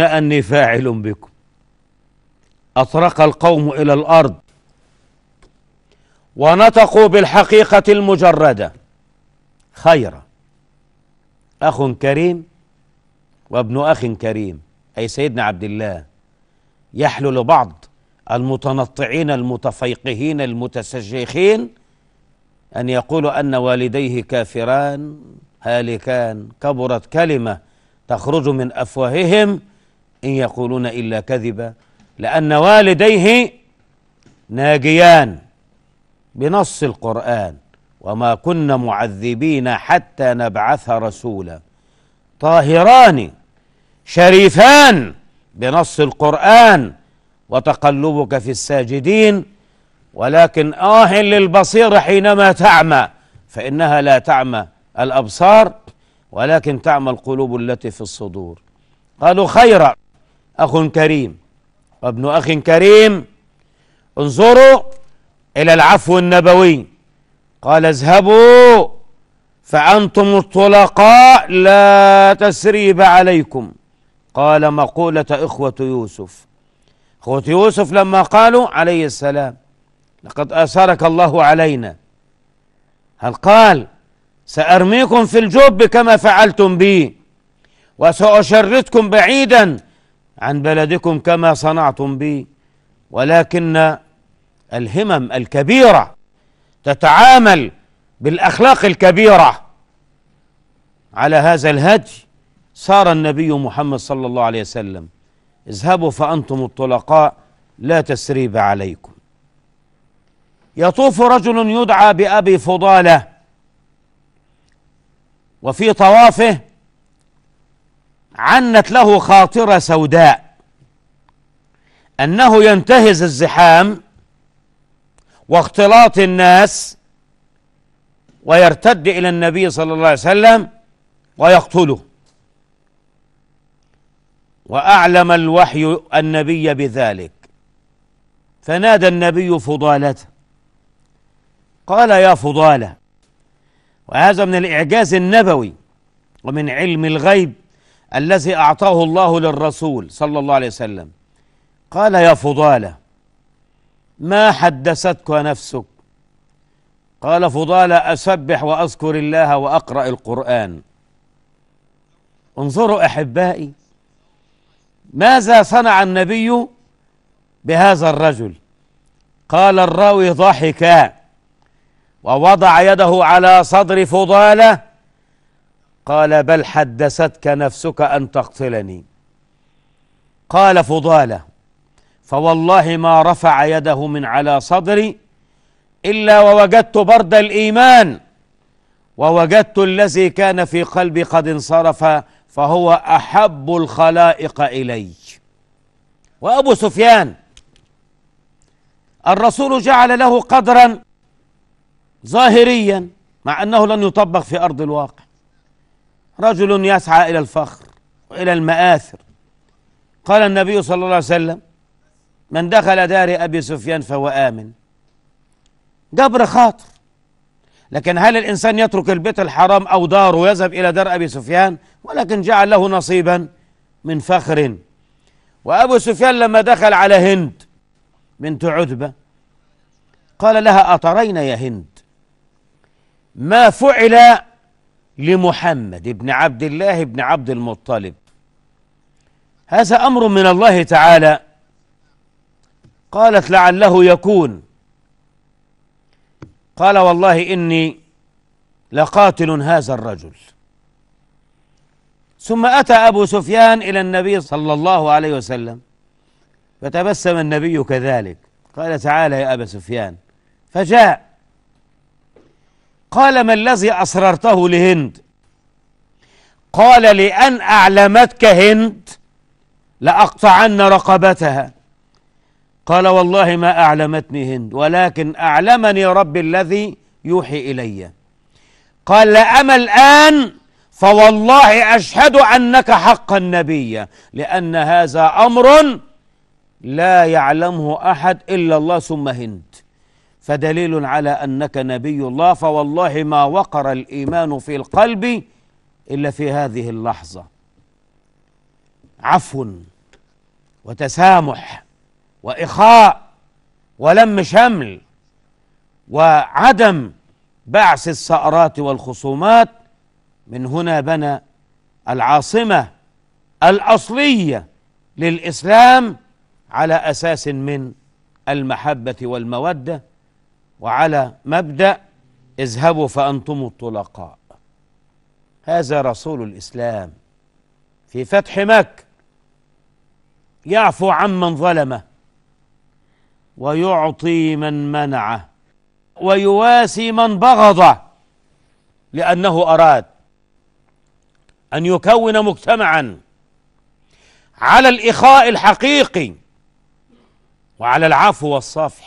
أني فاعل بكم. أطرق القوم إلى الأرض. ونطقوا بالحقيقة المجردة. خيرا. أخ كريم وابن أخ كريم أي سيدنا عبد الله يحلو لبعض المتنطعين المتفيقهين المتسجخين أن يقولوا أن والديه كافران هالكان كبرت كلمة تخرج من أفواههم إن يقولون إلا كذبا لأن والديه ناجيان بنص القرآن وما كنا معذبين حتى نبعث رسولا. طاهران شريفان بنص القرآن وتقلبك في الساجدين ولكن آه للبصير حينما تعمى فإنها لا تعمى الأبصار ولكن تعمى القلوب التي في الصدور. قالوا خيرا. أخ كريم. وابن أخ كريم انظروا إلى العفو النبوي. قال اذهبوا فأنتم الطلقاء لا تسريب عليكم. قال مقولة إخوة يوسف. إخوة يوسف لما قالوا عليه السلام لقد آثرك الله علينا. هل قال سأرميكم في الجب كما فعلتم بي وسأشردكم بعيدا. عن بلدكم كما صنعتم بي ولكن الهمم الكبيرة تتعامل بالأخلاق الكبيرة. على هذا الهدي صار النبي محمد صلى الله عليه وسلم اذهبوا فأنتم الطلقاء لا تسريب عليكم. يطوف رجل يدعى بأبي فضالة وفي طوافه عنت له خاطرة سوداء. أنه ينتهز الزحام واختلاط الناس ويرتد إلى النبي صلى الله عليه وسلم ويقتله. وأعلم الوحي النبي بذلك. فنادى النبي فضالته. قال يا فضالة وهذا من الإعجاز النبوي ومن علم الغيب الذي أعطاه الله للرسول صلى الله عليه وسلم. قال يا فضالة ما حدثتك نفسك؟ قال فضالة أسبح وأذكر الله وأقرأ القرآن. انظروا أحبائي ماذا صنع النبي بهذا الرجل؟ قال الراوي ضحك ووضع يده على صدر فضالة قال بل حدثتك نفسك أن تقتلني. قال فضالة فوالله ما رفع يده من على صدري إلا ووجدت برد الإيمان ووجدت الذي كان في قلبي قد انصرف فهو أحب الخلائق إلي. وأبو سفيان الرسول جعل له قدرا ظاهريا مع أنه لن يطبق في أرض الواقع. رجل يسعى إلى الفخر وإلى المآثر. قال النبي صلى الله عليه وسلم من دخل دار أبي سفيان فهو آمن. جبر خاطر. لكن هل الإنسان يترك البيت الحرام أو داره ويذهب إلى دار أبي سفيان؟ ولكن جعل له نصيبا من فخر. وأبو سفيان لما دخل على هند بنت عتبة قال لها أترين يا هند؟ ما فعل لمحمد بن عبد الله بن عبد المطلب. هذا أمر من الله تعالى. قالت لعله يكون. قال والله إني لقاتل هذا الرجل. ثم أتى أبو سفيان إلى النبي صلى الله عليه وسلم. فتبسم النبي كذلك. قال تعالى يا أبا سفيان. فجاء. قال ما الذي أسررته لهند؟ قال لأن أعلمتك هند لأقطعن رقبتها. قال والله ما أعلمتني هند ولكن أعلمني ربي الذي يوحي إلي. قال لأما الآن فوالله أشهد أنك حق النبي لأن هذا أمر لا يعلمه أحد إلا الله ثم هند. فدليل على أنك نبي الله فوالله ما وقر الإيمان في القلب إلا في هذه اللحظة. عفو وتسامح وإخاء ولم شمل وعدم بعث الثأرات والخصومات. من هنا بنى العاصمة الأصلية للإسلام على أساس من المحبة والمودة. وعلى مبدأ اذهبوا فأنتم الطلقاء. هذا رسول الإسلام في فتح مكة يعفو عمن ظلمه ويعطي من منعه ويواسي من بغضه لأنه أراد أن يكون مجتمعا على الإخاء الحقيقي وعلى العفو والصفح.